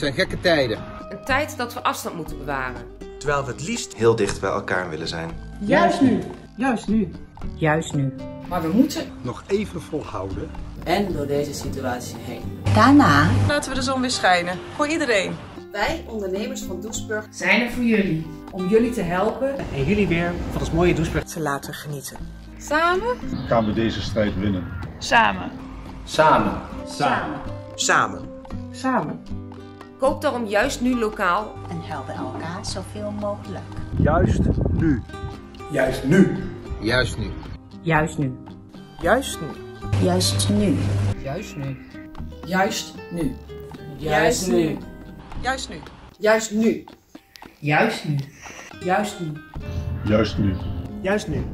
zijn gekke tijden. Een tijd dat we afstand moeten bewaren. Terwijl we het liefst heel dicht bij elkaar willen zijn. Juist nu. Juist nu. Juist nu. Maar we moeten. Nog even volhouden. En door deze situatie heen. Daarna Laten we de zon weer schijnen. Voor iedereen. Wij, ondernemers van Doesburg, Zijn er voor jullie. Om jullie te helpen. En jullie weer van ons mooie Doesburg. Te laten genieten. Samen? gaan we deze strijd winnen. Samen. Samen. Samen. Samen. Samen. Koop daarom juist nu lokaal en helpen elkaar zoveel mogelijk. Juist nu. Juist nu. Juist nu. Juist nu. Juist nu. Juist nu. Juist nu. Juist nu. Juist nu. Juist nu. juist nu. Juist nu. Juist nu. Juist nu. Juist nu.